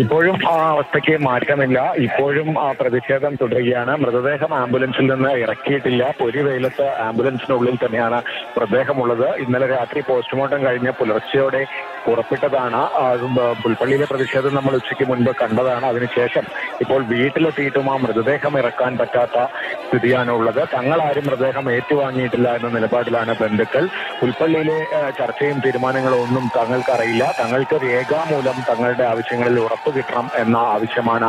ഇപ്പോഴും ആ അവസ്ഥയ്ക്ക് മാറ്റമില്ല. ഇപ്പോഴും ആ പ്രതിഷേധം തുടരുകയാണ്. മൃതദേഹം ആംബുലൻസിൽ നിന്ന് ഇറക്കിയിട്ടില്ല. പൊരി വെയിലത്ത് ആംബുലൻസിനുള്ളിൽ തന്നെയാണ് മൃതദേഹമുള്ളത്. ഇന്നലെ രാത്രി പോസ്റ്റ്മോർട്ടം കഴിഞ്ഞ് പുലർച്ചയോടെ പുറപ്പെട്ടതാണ്. പുൽപ്പള്ളിയിലെ പ്രതിഷേധം നമ്മൾ ഉച്ചയ്ക്ക് മുൻപ് കണ്ടതാണ്. അതിനുശേഷം ഇപ്പോൾ വീട്ടിലെത്തിയിട്ടും ആ മൃതദേഹം ഇറക്കാൻ പറ്റാത്ത സ്ഥിതിയാണുള്ളത്. തങ്ങളാരും മൃതദേഹം ഏറ്റുവാങ്ങിയിട്ടില്ല എന്ന നിലപാടിലാണ് ബന്ധുക്കൾ. പുൽപ്പള്ളിയിലെ ചർച്ചയും തീരുമാനങ്ങളും ഒന്നും തങ്ങൾക്കറിയില്ല. തങ്ങൾക്ക് രേഖാമൂലം തങ്ങളുടെ ആവശ്യങ്ങളിൽ ഉറപ്പ് കിട്ടണം എന്ന ആവശ്യമാണ്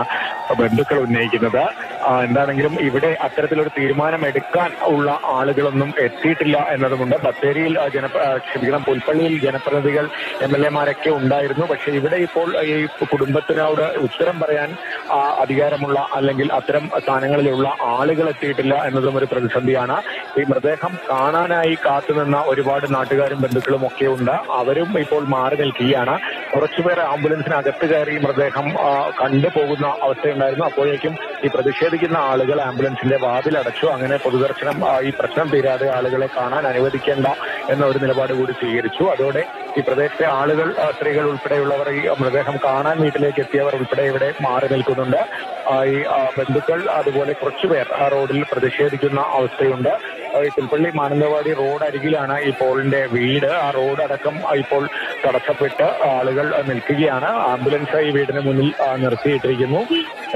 ബന്ധുക്കൾ ഉന്നയിക്കുന്നത്. എന്താണെങ്കിലും ഇവിടെ അത്തരത്തിലൊരു തീരുമാനം എടുക്കാൻ ഉള്ള ആളുകളൊന്നും എത്തിയിട്ടില്ല എന്നതുമുണ്ട് ബത്തേരിയിൽ ജന ക്ഷമിക്കണം പുൽപ്പള്ളിയിൽ ജനപ്രതിനിധികൾ എം എൽ എമാരൊക്കെ ഉണ്ടായിരുന്നു. പക്ഷെ ഇവിടെ ഇപ്പോൾ ഈ കുടുംബത്തിനോട് ഉത്തരം പറയാൻ അധികാരമുള്ള അല്ലെങ്കിൽ അത്തരം സ്ഥാനങ്ങളിലുള്ള ആളുകൾ എത്തിയിട്ടില്ല എന്നതും ഒരു പ്രതിസന്ധിയാണ്. ഈ മൃതദേഹം കാണാനായി കാത്തുനിന്ന ഒരുപാട് നാട്ടുകാരും ബന്ധുക്കളും ഒക്കെ ഉണ്ട്. അവരും ഇപ്പോൾ മാറി നിൽക്കുകയാണ്. കുറച്ചുപേർ ആംബുലൻസിനകത്ത് കയറി മൃതദേഹം കണ്ടുപോകുന്ന അവസ്ഥയുണ്ടായിരുന്നു. അപ്പോഴേക്കും ഈ പ്രതിഷേധിക്കുന്ന ആളുകൾ ആംബുലൻസിന്റെ വാതിലടച്ചു അങ്ങനെ പൊതുദർശനം ഈ പ്രശ്നം തീരാതെ ആളുകളെ കാണാൻ അനുവദിക്കേണ്ട എന്ന ഒരു നിലപാട് കൂടി സ്വീകരിച്ചു. അതോടെ ഈ പ്രദേശത്തെ ആളുകൾ സ്ത്രീകൾ ഉൾപ്പെടെയുള്ളവർ ഈ മൃതദേഹം കാണാൻ വീട്ടിലേക്ക് എത്തിയവർ ഉൾപ്പെടെ ഇവിടെ മാറി നിൽക്കുന്നുണ്ട്. ഈ ബന്ധുക്കൾ അതുപോലെ കുറച്ചുപേർ ആ റോഡിൽ പ്രതിഷേധിക്കുന്ന അവസ്ഥയുണ്ട്. പുൽപ്പള്ളി മാനന്തവാടി റോഡ് അരികിലാണ് ഈ പോളിന്റെ വീട്. ആ റോഡ് അടക്കം ഇപ്പോൾ തടസ്സപ്പെട്ട് ആളുകൾ നിൽക്കുകയാണ്. ആംബുലൻസ് ഈ വീടിന് മുന്നിൽ നിർത്തിയിട്ടിരിക്കുന്നു.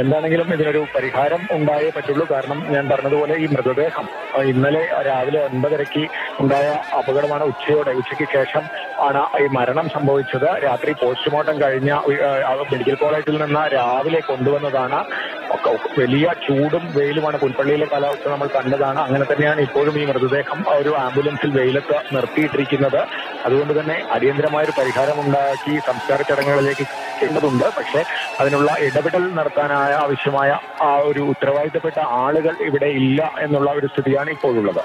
എന്താണെങ്കിലും ഇതിനൊരു പരിഹാരം ഉണ്ടായേ പറ്റുള്ളൂ. കാരണം ഞാൻ പറഞ്ഞതുപോലെ ഈ മൃതദേഹം ഇന്നലെ രാവിലെ ഒൻപതരയ്ക്ക് ഉണ്ടായ അപകടമാണ് ഉച്ചയോടെ ഉച്ചയ്ക്ക് ശേഷം ആണ് ഈ മരണം സംഭവിച്ചത്. രാത്രി പോസ്റ്റ്മോർട്ടം കഴിഞ്ഞ മെഡിക്കൽ കോളേജിൽ നിന്ന് രാവിലെ കൊണ്ടുവന്നതാണ്. വലിയ ചൂടും വെയിലുമാണ്. പുൽപ്പള്ളിയിലെ കാലാവസ്ഥ നമ്മൾ കണ്ടതാണ്. അങ്ങനെ തന്നെയാണ് ഇപ്പോഴും ഈ മൃതദേഹം ഒരു ആംബുലൻസിൽ വെയിലത്ത് നിർത്തിയിട്ടിരിക്കുന്നത്. അതുകൊണ്ട് തന്നെ അടിയന്തരമായ ഒരു പരിഹാരം ഉണ്ടാക്കി സംസ്കാര ചടങ്ങുകളിലേക്ക് എത്തേണ്ടതുണ്ട് പക്ഷേ അതിനുള്ള ഇടപെടൽ നടത്താനായ ആവശ്യമായ ആ ഒരു ഉത്തരവാദിത്തപ്പെട്ട ആളുകൾ ഇവിടെ ഇല്ല എന്നുള്ള ഒരു സ്ഥിതിയാണ് ഇപ്പോഴുള്ളത്.